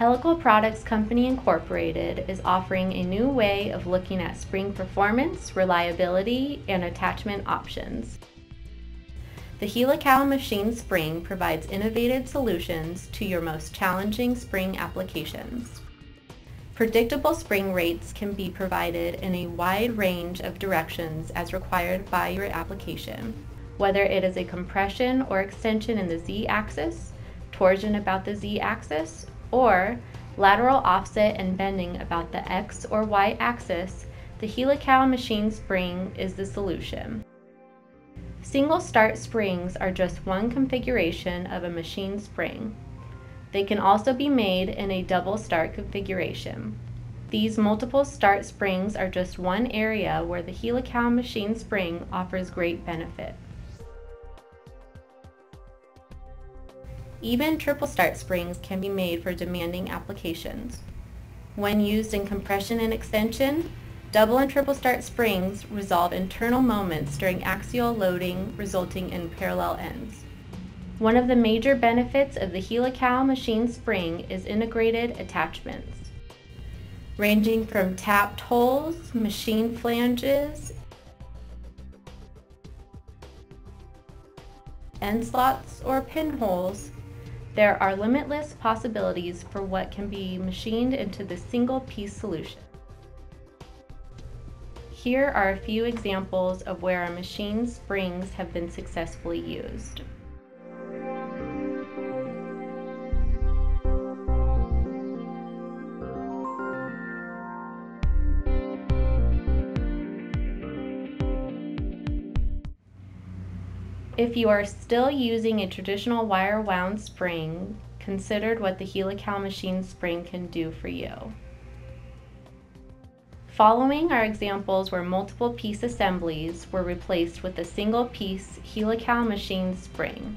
Helical Products Company Incorporated is offering a new way of looking at spring performance, reliability, and attachment options. The Helical machine spring provides innovative solutions to your most challenging spring applications. Predictable spring rates can be provided in a wide range of directions as required by your application, whether it is a compression or extension in the z-axis, torsion about the z-axis, or lateral offset and bending about the x or y axis, the Helical machine spring is the solution. Single start springs are just one configuration of a machine spring. They can also be made in a double start configuration. These multiple start springs are just one area where the Helical machine spring offers great benefit. Even triple start springs can be made for demanding applications. When used in compression and extension, double and triple start springs resolve internal moments during axial loading resulting in parallel ends. One of the major benefits of the Helical machine spring is integrated attachments. Ranging from tapped holes, machine flanges, end slots, or pinholes, there are limitless possibilities for what can be machined into the single piece solution. Here are a few examples of where our machine springs have been successfully used. If you are still using a traditional wire wound spring, consider what the Helical machine spring can do for you. Following are examples where multiple piece assemblies were replaced with a single piece Helical machine spring.